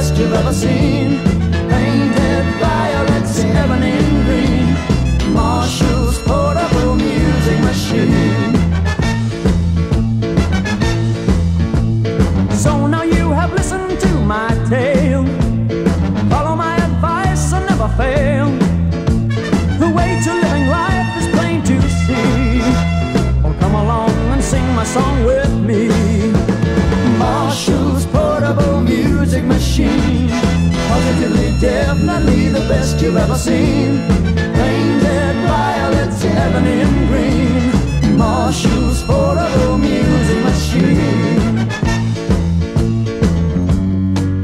best you've ever seen. finally the best you've ever seen. Painted violets heaven in green, Marshall's for a music machine.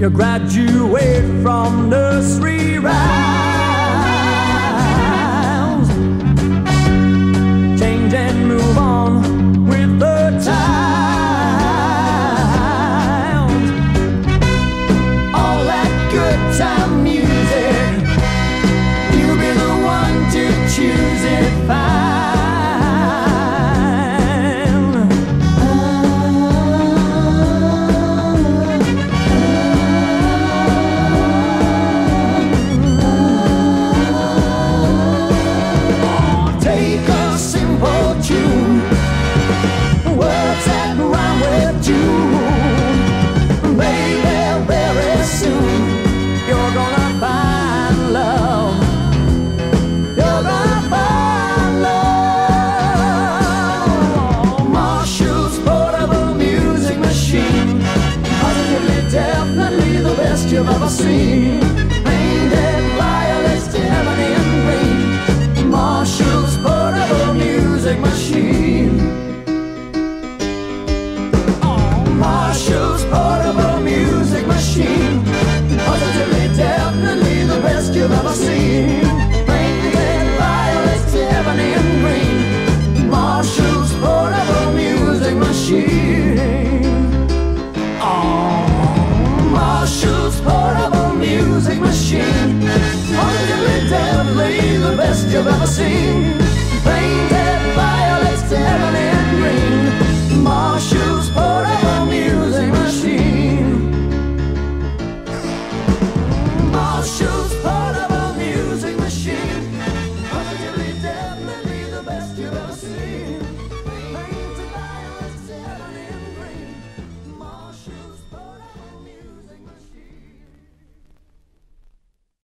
You graduate from nursery rhyme. Sometime music. see.